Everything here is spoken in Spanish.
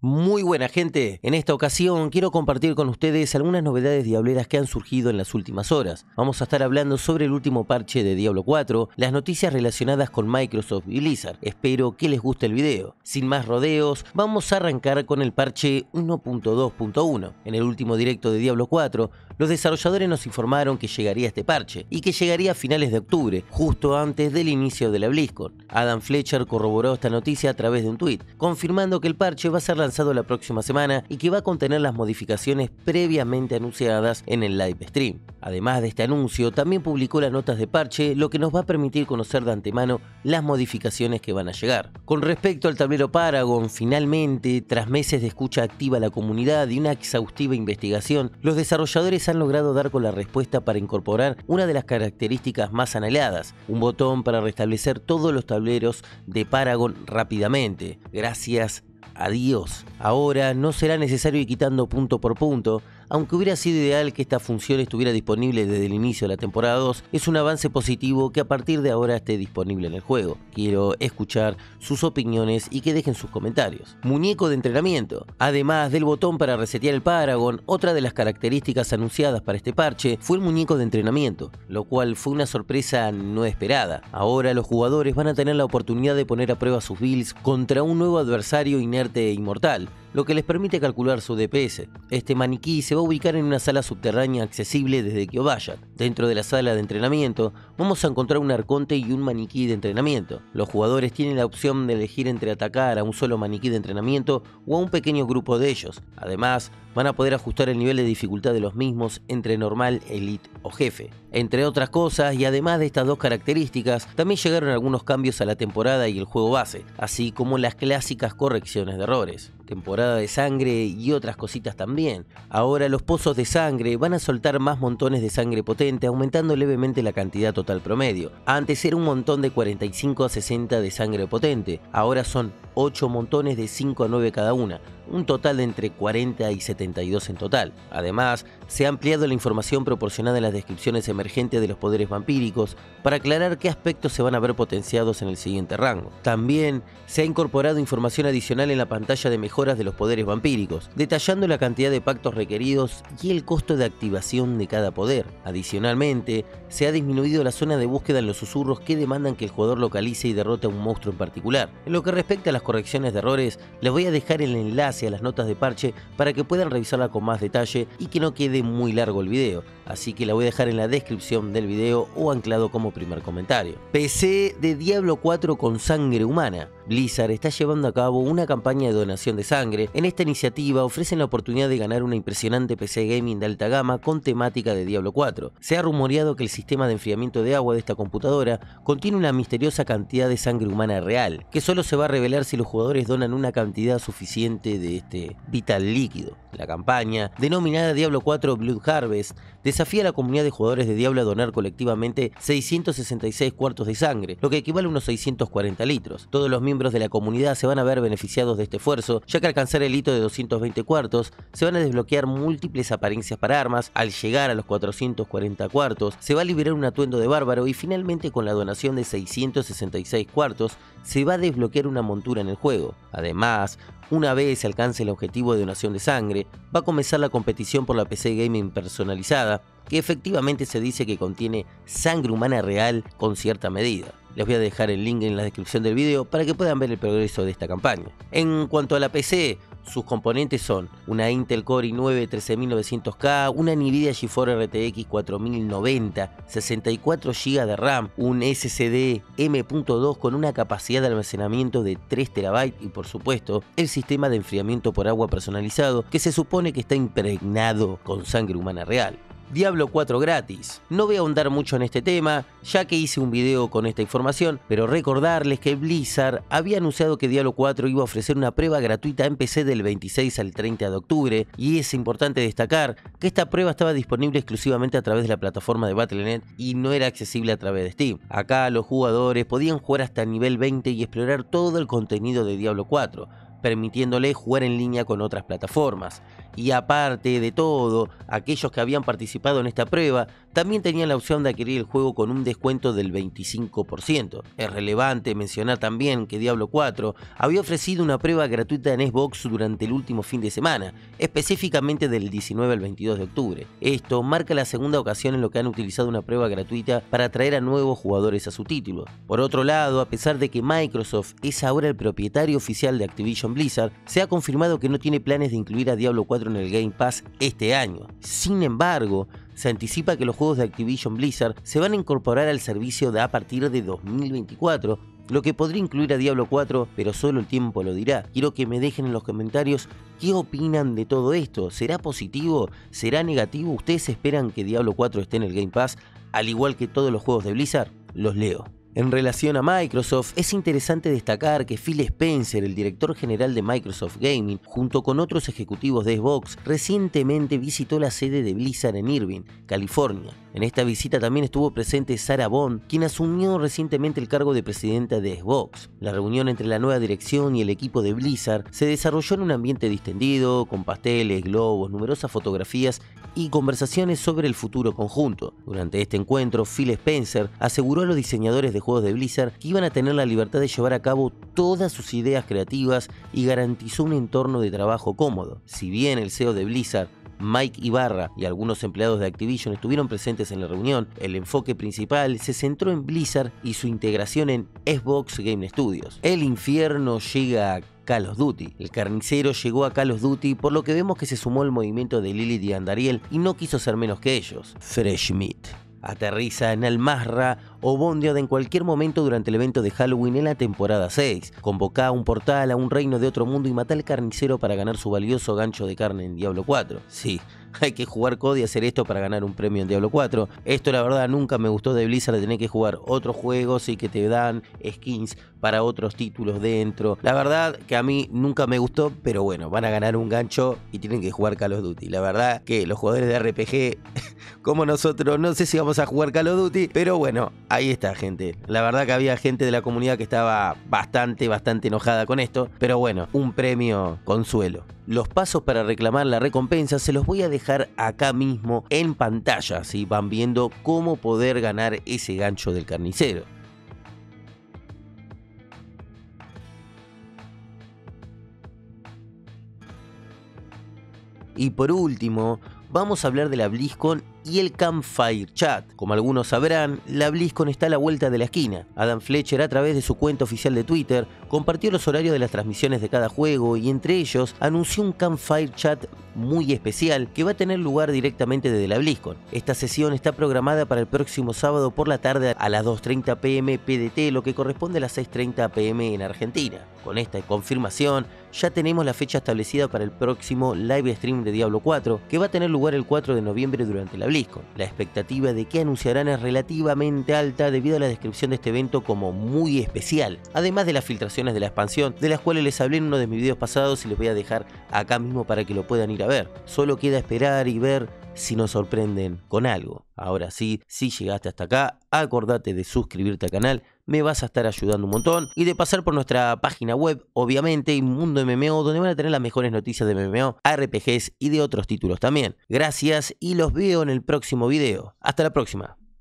Muy buena gente, en esta ocasión quiero compartir con ustedes algunas novedades diableras que han surgido en las últimas horas. Vamos a estar hablando sobre el último parche de Diablo 4, las noticias relacionadas con Microsoft y Blizzard. Espero que les guste el video. Sin más rodeos, vamos a arrancar con el parche 1.2.1. En el último directo de Diablo 4, los desarrolladores nos informaron que llegaría este parche y que llegaría a finales de octubre, justo antes del inicio de la BlizzCon. Adam Fletcher corroboró esta noticia a través de un tweet, confirmando que el parche va a ser lanzado lanzado la próxima semana y que va a contener las modificaciones previamente anunciadas en el live stream. Además de este anuncio, también publicó las notas de parche, lo que nos va a permitir conocer de antemano las modificaciones que van a llegar. Con respecto al tablero Paragon, finalmente, tras meses de escucha activa a la comunidad y una exhaustiva investigación, los desarrolladores han logrado dar con la respuesta para incorporar una de las características más anheladas, un botón para restablecer todos los tableros de Paragon rápidamente. Gracias Adiós. Ahora no será necesario ir quitando punto por punto, aunque hubiera sido ideal que esta función estuviera disponible desde el inicio de la temporada 2, es un avance positivo que a partir de ahora esté disponible en el juego. Quiero escuchar sus opiniones y que dejen sus comentarios. Muñeco de entrenamiento. Además del botón para resetear el Paragon, otra de las características anunciadas para este parche fue el muñeco de entrenamiento, lo cual fue una sorpresa no esperada. Ahora los jugadores van a tener la oportunidad de poner a prueba sus builds contra un nuevo adversario inerte e inmortal, lo que les permite calcular su DPS. Este maniquí se va a ubicar en una sala subterránea accesible desde que vayan. Dentro de la sala de entrenamiento vamos a encontrar un arconte y un maniquí de entrenamiento. Los jugadores tienen la opción de elegir entre atacar a un solo maniquí de entrenamiento o a un pequeño grupo de ellos. Además, van a poder ajustar el nivel de dificultad de los mismos entre normal, elite o jefe. Entre otras cosas, y además de estas dos características, también llegaron algunos cambios a la temporada y el juego base, así como las clásicas correcciones de errores temporada de sangre y otras cositas también. Ahora los pozos de sangre van a soltar más montones de sangre potente, aumentando levemente la cantidad total promedio. Antes era un montón de 45 a 60 de sangre potente, ahora son 8 montones de 5 a 9 cada una, un total de entre 40 y 72 en total. Además, se ha ampliado la información proporcionada en las descripciones emergentes de los poderes vampíricos para aclarar qué aspectos se van a ver potenciados en el siguiente rango. También se ha incorporado información adicional en la pantalla de mejoras de los poderes vampíricos, detallando la cantidad de pactos requeridos y el costo de activación de cada poder. Adicionalmente, se ha disminuido la zona de búsqueda en los susurros que demandan que el jugador localice y derrote a un monstruo en particular. En lo que respecta a las correcciones de errores, les voy a dejar el enlace a las notas de parche para que puedan revisarla con más detalle y que no quede muy largo el video, así que la voy a dejar en la descripción del video o anclado como primer comentario. PC de Diablo 4 con sangre humana. Blizzard está llevando a cabo una campaña de donación de sangre. En esta iniciativa ofrecen la oportunidad de ganar una impresionante PC gaming de alta gama con temática de Diablo 4. Se ha rumoreado que el sistema de enfriamiento de agua de esta computadora contiene una misteriosa cantidad de sangre humana real, que solo se va a revelar si los jugadores donan una cantidad suficiente de este vital líquido. La campaña, denominada Diablo 4 Blood Harvest, desafía a la comunidad de jugadores de Diablo a donar colectivamente 666 cuartos de sangre, lo que equivale a unos 640 litros. Todos los miembros de la comunidad se van a ver beneficiados de este esfuerzo, ya que al alcanzar el hito de 220 cuartos, se van a desbloquear múltiples apariencias para armas, al llegar a los 440 cuartos, se va a liberar un atuendo de bárbaro y finalmente con la donación de 666 cuartos, se va a desbloquear una montura en el juego. Además, una vez se alcance el objetivo de donación de sangre, va a comenzar la competición por la PC Gaming personalizada, que efectivamente se dice que contiene sangre humana real con cierta medida. Les voy a dejar el link en la descripción del video para que puedan ver el progreso de esta campaña. En cuanto a la PC, sus componentes son una Intel Core i9 13900K, una Nvidia GeForce RTX 4090, 64 GB de RAM, un SSD M.2 con una capacidad de almacenamiento de 3 TB y por supuesto el sistema de enfriamiento por agua personalizado que se supone que está impregnado con sangre humana real. Diablo 4 gratis. No voy a ahondar mucho en este tema, ya que hice un video con esta información, pero recordarles que Blizzard había anunciado que Diablo 4 iba a ofrecer una prueba gratuita en PC del 26 al 30 de octubre, y es importante destacar que esta prueba estaba disponible exclusivamente a través de la plataforma de Battle.net y no era accesible a través de Steam. Acá los jugadores podían jugar hasta nivel 20 y explorar todo el contenido de Diablo 4 permitiéndole jugar en línea con otras plataformas. Y aparte de todo, aquellos que habían participado en esta prueba también tenían la opción de adquirir el juego con un descuento del 25%. Es relevante mencionar también que Diablo 4 había ofrecido una prueba gratuita en Xbox durante el último fin de semana, específicamente del 19 al 22 de octubre. Esto marca la segunda ocasión en lo que han utilizado una prueba gratuita para atraer a nuevos jugadores a su título. Por otro lado, a pesar de que Microsoft es ahora el propietario oficial de Activision Blizzard, se ha confirmado que no tiene planes de incluir a Diablo 4 en el Game Pass este año. Sin embargo, se anticipa que los juegos de Activision Blizzard se van a incorporar al servicio de a partir de 2024, lo que podría incluir a Diablo 4, pero solo el tiempo lo dirá. Quiero que me dejen en los comentarios qué opinan de todo esto. ¿Será positivo? ¿Será negativo? ¿Ustedes esperan que Diablo 4 esté en el Game Pass, al igual que todos los juegos de Blizzard? Los leo. En relación a Microsoft, es interesante destacar que Phil Spencer, el director general de Microsoft Gaming, junto con otros ejecutivos de Xbox, recientemente visitó la sede de Blizzard en Irvine, California. En esta visita también estuvo presente Sarah Bond, quien asumió recientemente el cargo de presidenta de Xbox. La reunión entre la nueva dirección y el equipo de Blizzard se desarrolló en un ambiente distendido, con pasteles, globos, numerosas fotografías y conversaciones sobre el futuro conjunto. Durante este encuentro, Phil Spencer aseguró a los diseñadores de juegos de Blizzard que iban a tener la libertad de llevar a cabo todas sus ideas creativas y garantizó un entorno de trabajo cómodo. Si bien el CEO de Blizzard Mike Ibarra y algunos empleados de Activision estuvieron presentes en la reunión, el enfoque principal se centró en Blizzard y su integración en Xbox Game Studios. El infierno llega a Call of Duty. El carnicero llegó a Call of Duty por lo que vemos que se sumó al movimiento de Lilith y Andariel y no quiso ser menos que ellos. Fresh Meat. Aterriza en Almazra o Bondiad en cualquier momento durante el evento de Halloween en la temporada 6. Convoca a un portal a un reino de otro mundo y mata al carnicero para ganar su valioso gancho de carne en Diablo 4. Sí, hay que jugar COD y hacer esto para ganar un premio en Diablo 4. Esto la verdad nunca me gustó de Blizzard de tener que jugar otros juegos y que te dan skins para otros títulos dentro. La verdad que a mí nunca me gustó, pero bueno, van a ganar un gancho y tienen que jugar Call of Duty. La verdad que los jugadores de RPG como nosotros, no sé si vamos a jugar Call of Duty, pero bueno, ahí está gente. La verdad que había gente de la comunidad que estaba bastante, bastante enojada con esto, pero bueno, un premio consuelo. Los pasos para reclamar la recompensa se los voy a dejar acá mismo en pantalla, si van viendo cómo poder ganar ese gancho del carnicero. Y por último, vamos a hablar de la BlizzCon y el Campfire Chat. Como algunos sabrán, la BlizzCon está a la vuelta de la esquina. Adam Fletcher a través de su cuenta oficial de Twitter compartió los horarios de las transmisiones de cada juego y entre ellos anunció un Campfire Chat muy especial que va a tener lugar directamente desde la BlizzCon. Esta sesión está programada para el próximo sábado por la tarde a las 2.30 pm PDT, lo que corresponde a las 6.30 pm en Argentina. Con esta confirmación, ya tenemos la fecha establecida para el próximo live stream de Diablo 4, que va a tener lugar el 4 de noviembre durante la BlizzCon. La expectativa de que anunciarán es relativamente alta debido a la descripción de este evento como muy especial, además de las filtraciones de la expansión, de las cuales les hablé en uno de mis videos pasados y les voy a dejar acá mismo para que lo puedan ir a ver. Solo queda esperar y ver si nos sorprenden con algo. Ahora sí, si llegaste hasta acá, acordate de suscribirte al canal, me vas a estar ayudando un montón y de pasar por nuestra página web, obviamente, Mundo MMO, donde van a tener las mejores noticias de MMO, RPGs y de otros títulos también. Gracias y los veo en el próximo video. Hasta la próxima.